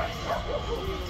Let's go.